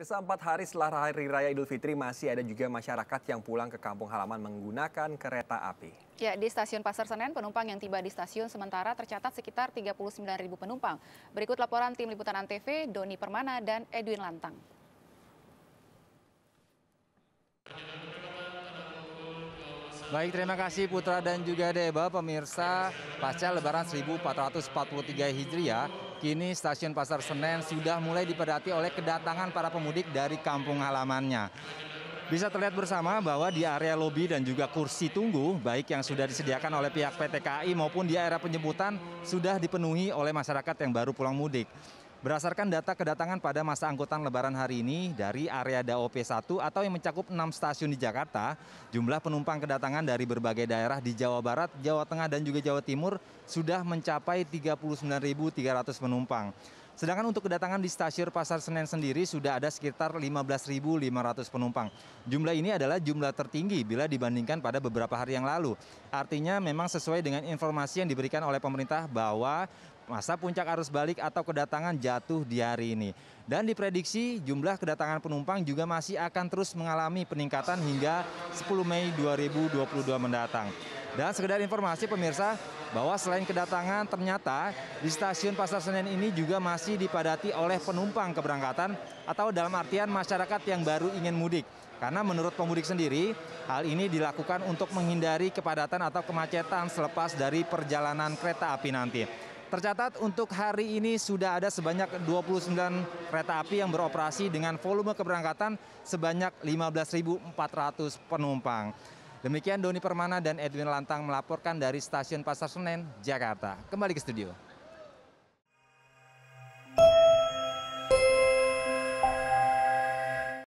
Pemirsa empat hari setelah Hari Raya Idul Fitri masih ada juga masyarakat yang pulang ke kampung halaman menggunakan kereta api. Ya, di stasiun Pasar Senen, penumpang yang tiba di stasiun sementara tercatat sekitar 39 ribu penumpang. Berikut laporan tim liputan Antv, Doni Permana dan Edwin Lantang. Baik, terima kasih Putra dan juga Deba, pemirsa. Pasca Lebaran 1443 Hijriah, kini stasiun Pasar Senen sudah mulai dipadati oleh kedatangan para pemudik dari kampung halamannya. Bisa terlihat bersama bahwa di area lobi dan juga kursi tunggu, baik yang sudah disediakan oleh pihak PT KAI maupun di area penjemputan, sudah dipenuhi oleh masyarakat yang baru pulang mudik. Berdasarkan data kedatangan pada masa angkutan lebaran hari ini dari area DAOP 1 atau yang mencakup 6 stasiun di Jakarta, jumlah penumpang kedatangan dari berbagai daerah di Jawa Barat, Jawa Tengah dan juga Jawa Timur sudah mencapai 39.300 penumpang. Sedangkan untuk kedatangan di stasiun Pasar Senen sendiri sudah ada sekitar 15.500 penumpang. Jumlah ini adalah jumlah tertinggi bila dibandingkan pada beberapa hari yang lalu. Artinya memang sesuai dengan informasi yang diberikan oleh pemerintah bahwa masa puncak arus balik atau kedatangan jatuh di hari ini. Dan diprediksi jumlah kedatangan penumpang juga masih akan terus mengalami peningkatan hingga 10 Mei 2022 mendatang. Dan sekedar informasi pemirsa bahwa selain kedatangan ternyata di stasiun Pasar Senen ini juga masih dipadati oleh penumpang keberangkatan atau dalam artian masyarakat yang baru ingin mudik. Karena menurut pemudik sendiri, hal ini dilakukan untuk menghindari kepadatan atau kemacetan selepas dari perjalanan kereta api nanti. Tercatat untuk hari ini sudah ada sebanyak 29 kereta api yang beroperasi dengan volume keberangkatan sebanyak 15.400 penumpang. Demikian Doni Permana dan Edwin Lantang melaporkan dari Stasiun Pasar Senen, Jakarta. Kembali ke studio.